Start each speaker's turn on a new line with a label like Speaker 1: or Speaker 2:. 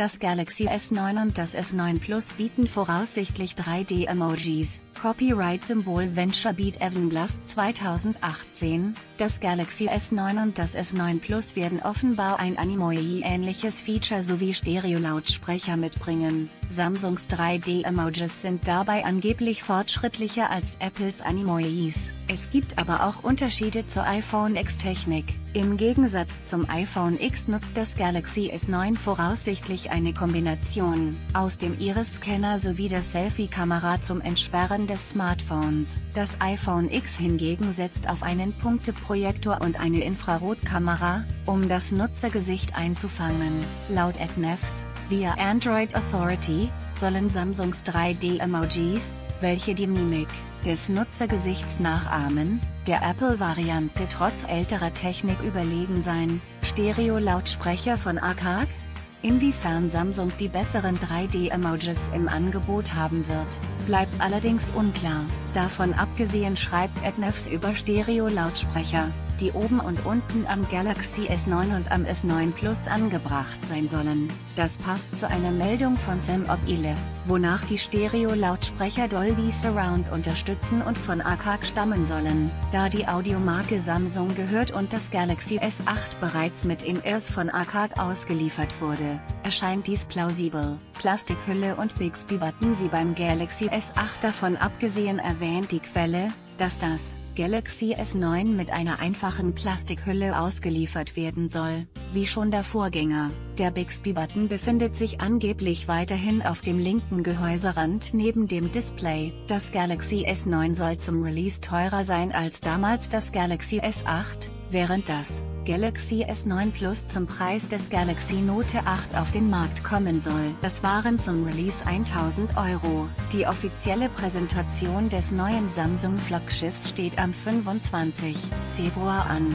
Speaker 1: Das Galaxy S9 und das S9 Plus bieten voraussichtlich 3D-Emojis. Copyright-Symbol Venture Beat Evan Blast 2018. Das Galaxy S9 und das S9 Plus werden offenbar ein Animoji-ähnliches Feature sowie Stereo-Lautsprecher mitbringen. Samsungs 3D-Emojis sind dabei angeblich fortschrittlicher als Apples Animojis. Es gibt aber auch Unterschiede zur iPhone X-Technik. Im Gegensatz zum iPhone X nutzt das Galaxy S9 voraussichtlich eine Kombination aus dem Iris-Scanner sowie der Selfie-Kamera zum Entsperren des Smartphones. Das iPhone X hingegen setzt auf einen Punkteprojektor und eine Infrarotkamera, um das Nutzergesicht einzufangen. Laut AdNevs, via Android Authority, sollen Samsungs 3D-Emojis, welche die Mimik des Nutzergesichts nachahmen, der Apple-Variante trotz älterer Technik überlegen sein. Stereo-Lautsprecher von Arcag? Inwiefern Samsung die besseren 3D-Emojis im Angebot haben wird, bleibt allerdings unklar. Davon abgesehen schreibt AdNevs über Stereo-Lautsprecher, die oben und unten am Galaxy S9 und am S9 Plus angebracht sein sollen. Das passt zu einer Meldung von Sam Obile, wonach die Stereo-Lautsprecher Dolby Surround unterstützen und von AKG stammen sollen. Da die Audiomarke Samsung gehört und das Galaxy S8 bereits mit In-Ears von AKG ausgeliefert wurde, erscheint dies plausibel. Plastikhülle und Bixby-Button wie beim Galaxy S8 davon abgesehen erwähnt die Quelle, dass das Galaxy S9 mit einer einfachen Plastikhülle ausgeliefert werden soll, wie schon der Vorgänger. Der Bixby-Button befindet sich angeblich weiterhin auf dem linken Gehäuserand neben dem Display. Das Galaxy S9 soll zum Release teurer sein als damals das Galaxy S8, während das Galaxy S9 Plus zum Preis des Galaxy Note 8 auf den Markt kommen soll. Das waren zum Release 1000 Euro. Die offizielle Präsentation des neuen Samsung Flaggschiffs steht am 25. Februar an.